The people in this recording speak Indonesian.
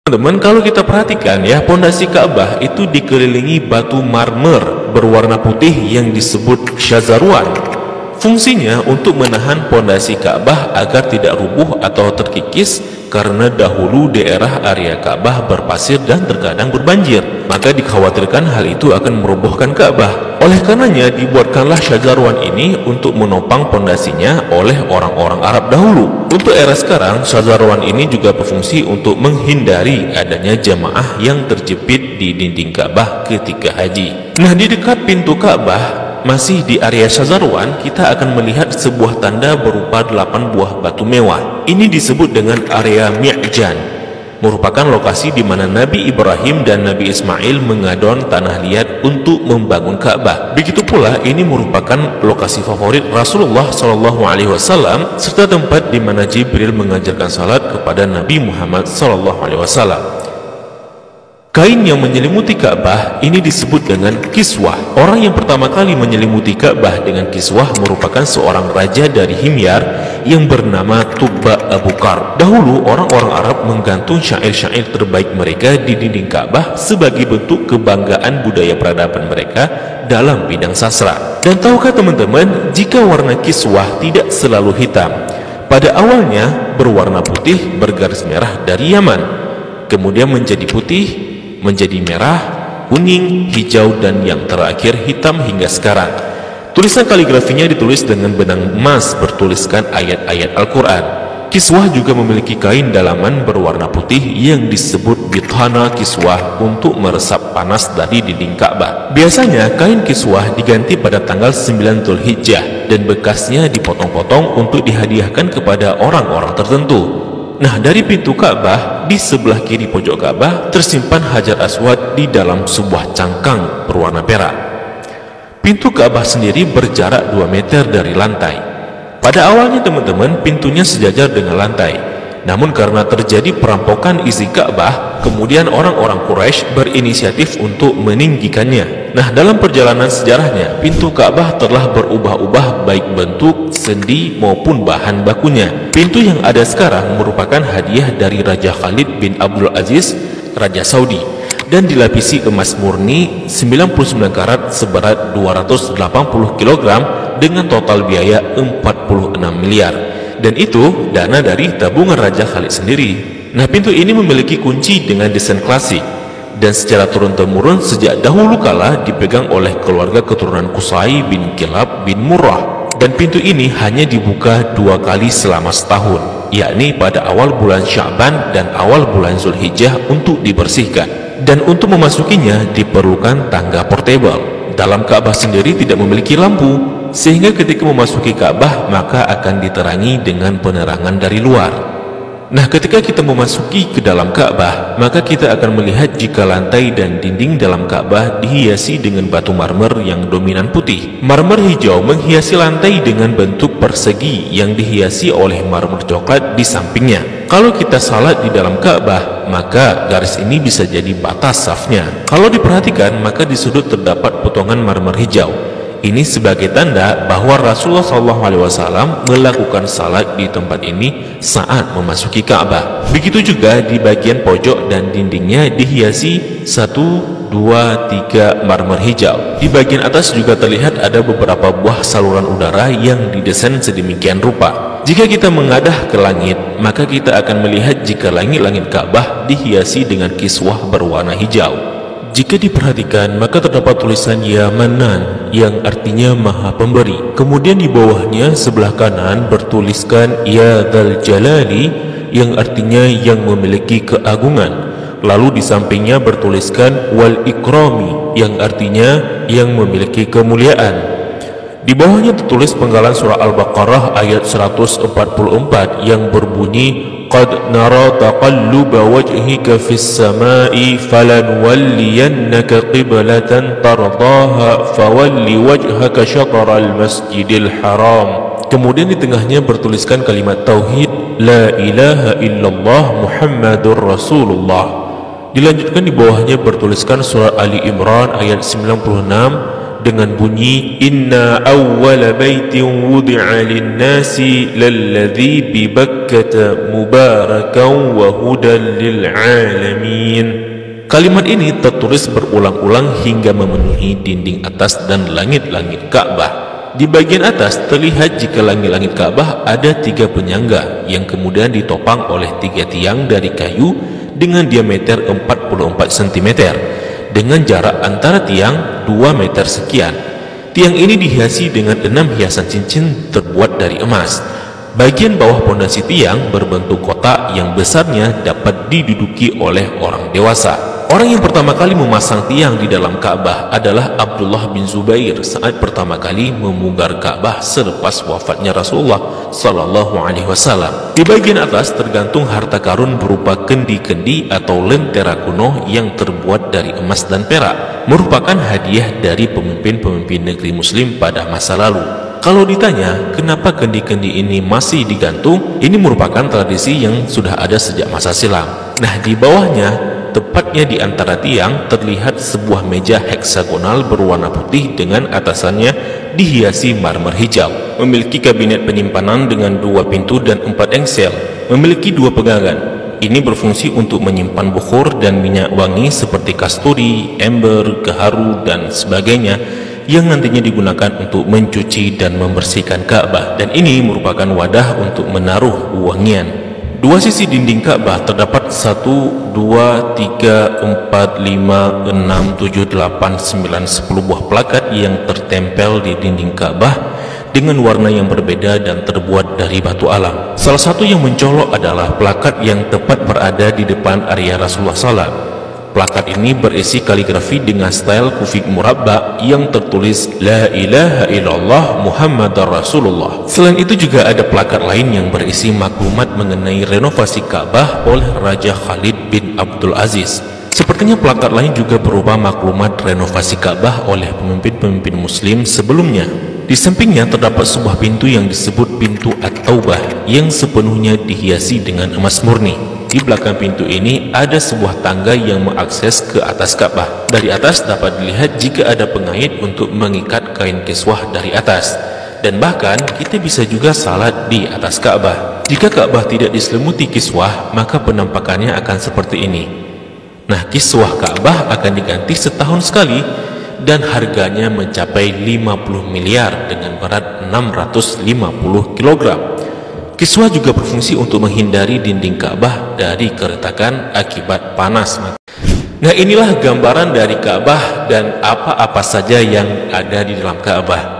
Teman-teman, kalau kita perhatikan ya, pondasi Ka'bah itu dikelilingi batu marmer berwarna putih yang disebut syazarwan. Fungsinya untuk menahan pondasi Ka'bah agar tidak rubuh atau terkikis karena dahulu daerah area Ka'bah berpasir dan terkadang berbanjir. Maka dikhawatirkan hal itu akan merobohkan Ka'bah. Oleh karenanya dibuatkanlah syajarwan ini untuk menopang pondasinya oleh orang-orang Arab dahulu. Untuk era sekarang, syajarwan ini juga berfungsi untuk menghindari adanya jamaah yang terjepit di dinding Ka'bah ketika haji. Nah, di dekat pintu Ka'bah masih di area Syazarwan, kita akan melihat sebuah tanda berupa delapan buah batu mewah. Ini disebut dengan area Mi'jan, merupakan lokasi di mana Nabi Ibrahim dan Nabi Ismail mengadon tanah liat untuk membangun Ka'bah. Begitu pula ini merupakan lokasi favorit Rasulullah Wasallam serta tempat di mana Jibril mengajarkan salat kepada Nabi Muhammad Wasallam. Kain yang menyelimuti Ka'bah ini disebut dengan kiswah. Orang yang pertama kali menyelimuti Ka'bah dengan kiswah merupakan seorang raja dari Himyar yang bernama Tubba Abu Kar. Dahulu orang-orang Arab menggantung syair-syair terbaik mereka di dinding Ka'bah sebagai bentuk kebanggaan budaya peradaban mereka dalam bidang sastra. Dan tahukah teman-teman, jika warna kiswah tidak selalu hitam, pada awalnya berwarna putih bergaris merah dari Yaman, kemudian menjadi putih menjadi merah, kuning, hijau, dan yang terakhir hitam hingga sekarang. Tulisan kaligrafinya ditulis dengan benang emas bertuliskan ayat-ayat Al-Quran. Kiswah juga memiliki kain dalaman berwarna putih yang disebut bithana kiswah untuk meresap panas dari dinding Ka'bah. Biasanya kain kiswah diganti pada tanggal 9 Hijjah dan bekasnya dipotong-potong untuk dihadiahkan kepada orang-orang tertentu. Nah, dari pintu Ka'bah di sebelah kiri pojok Ka'bah tersimpan Hajar Aswad di dalam sebuah cangkang berwarna perak. Pintu Ka'bah sendiri berjarak 2 meter dari lantai. Pada awalnya teman-teman, pintunya sejajar dengan lantai. Namun karena terjadi perampokan isi Ka'bah, kemudian orang-orang Quraisy berinisiatif untuk meninggikannya. Nah, dalam perjalanan sejarahnya, pintu Ka'bah telah berubah-ubah baik bentuk, sendi maupun bahan bakunya. Pintu yang ada sekarang merupakan hadiah dari Raja Khalid bin Abdul Aziz, Raja Saudi dan dilapisi emas murni 99 karat seberat 280 kg dengan total biaya 46 miliar dan itu dana dari tabungan Raja Khalid sendiri. Nah, pintu ini memiliki kunci dengan desain klasik dan secara turun-temurun sejak dahulu kala dipegang oleh keluarga keturunan Kusai bin Kilab bin Murrah. Dan pintu ini hanya dibuka dua kali selama setahun, yakni pada awal bulan Syaban dan awal bulan Zulhijjah untuk dibersihkan. Dan untuk memasukinya diperlukan tangga portable. Dalam Ka'bah sendiri tidak memiliki lampu, sehingga ketika memasuki Ka'bah maka akan diterangi dengan penerangan dari luar. Nah, ketika kita memasuki ke dalam Ka'bah, maka kita akan melihat jika lantai dan dinding dalam Ka'bah dihiasi dengan batu marmer yang dominan putih. Marmer hijau menghiasi lantai dengan bentuk persegi yang dihiasi oleh marmer coklat di sampingnya. Kalau kita salat di dalam Ka'bah, maka garis ini bisa jadi batas safnya. Kalau diperhatikan, maka di sudut terdapat potongan marmer hijau. Ini sebagai tanda bahwa Rasulullah SAW melakukan salat di tempat ini saat memasuki Ka'bah. Begitu juga di bagian pojok dan dindingnya dihiasi satu, dua, tiga marmer hijau. Di bagian atas juga terlihat ada beberapa buah saluran udara yang didesain sedemikian rupa. Jika kita mengadah ke langit, maka kita akan melihat jika langit-langit Ka'bah dihiasi dengan kiswah berwarna hijau. Jika diperhatikan, maka terdapat tulisan Ya Manan yang artinya Maha Pemberi. Kemudian di bawahnya sebelah kanan bertuliskan Ya Dal Jalali yang artinya yang memiliki keagungan. Lalu di sampingnya bertuliskan Wal Ikrami yang artinya yang memiliki kemuliaan. Di bawahnya tertulis penggalan surah Al-Baqarah ayat 144 yang berbunyi Qad nara taqalluba wajhika fis samai falanwalliyannaka qiblatan tardaha fawalli wajhaka syatral masjidil haram. Kemudian di tengahnya bertuliskan kalimat Tauhid La ilaha illallah Muhammadur Rasulullah. Dilanjutkan di bawahnya bertuliskan surah Ali Imran ayat 96 dengan bunyi Inna awwala baitin wudi'a lin-nasi lalladhi bi Bakkah mubarakan wa hudan lil alamin. Kalimat ini tertulis berulang-ulang hingga memenuhi dinding atas dan langit-langit Ka'bah. Di bagian atas terlihat jika langit-langit Ka'bah ada tiga penyangga yang kemudian ditopang oleh tiga tiang dari kayu dengan diameter 44 cm dengan jarak antara tiang 2 meter sekian. Tiang ini dihiasi dengan enam hiasan cincin terbuat dari emas. Bagian bawah pondasi tiang berbentuk kotak yang besarnya dapat diduduki oleh orang dewasa. Orang yang pertama kali memasang tiang di dalam Ka'bah adalah Abdullah bin Zubair saat pertama kali memugar Ka'bah selepas wafatnya Rasulullah sallallahu alaihi wasallam. Di bagian atas tergantung harta karun berupa kendi-kendi atau lentera kuno yang terbuat dari emas dan perak, merupakan hadiah dari pemimpin-pemimpin negeri muslim pada masa lalu. Kalau ditanya, kenapa kendi-kendi ini masih digantung? Ini merupakan tradisi yang sudah ada sejak masa silam. Nah, di bawahnya Tepatnya di antara tiang terlihat sebuah meja heksagonal berwarna putih dengan atasannya dihiasi marmer hijau. Memiliki kabinet penyimpanan dengan dua pintu dan empat engsel. Memiliki dua pegangan. Ini berfungsi untuk menyimpan bukur dan minyak wangi seperti kasturi, ember, keharu, dan sebagainya yang nantinya digunakan untuk mencuci dan membersihkan Ka'bah dan ini merupakan wadah untuk menaruh wangian. Dua sisi dinding Ka'bah terdapat 1, 2, 3, 4, 5, 6, 7, 8, 9, 10 buah plakat yang tertempel di dinding Ka'bah dengan warna yang berbeda dan terbuat dari batu alam. Salah satu yang mencolok adalah plakat yang tepat berada di depan area Rasulullah SAW. Plakat ini berisi kaligrafi dengan style kufik murabba yang tertulis La ilaha illallah Muhammad Rasulullah. Selain itu juga ada plakat lain yang berisi maklumat mengenai renovasi Ka'bah oleh Raja Khalid bin Abdul Aziz. Sepertinya plakat lain juga berupa maklumat renovasi Ka'bah oleh pemimpin-pemimpin muslim sebelumnya. Di sampingnya terdapat sebuah pintu yang disebut pintu At-Taubah yang sepenuhnya dihiasi dengan emas murni. Di belakang pintu ini ada sebuah tangga yang mengakses ke atas Ka'bah. Dari atas dapat dilihat jika ada pengait untuk mengikat kain kiswah dari atas. Dan bahkan kita bisa juga salat di atas Ka'bah. Jika Ka'bah tidak diselimuti kiswah, maka penampakannya akan seperti ini. Nah, kiswah Ka'bah akan diganti setahun sekali dan harganya mencapai 50 miliar dengan berat 650 kilogram. Kiswah juga berfungsi untuk menghindari dinding Ka'bah dari keretakan akibat panas. Nah inilah gambaran dari Ka'bah dan apa-apa saja yang ada di dalam Ka'bah.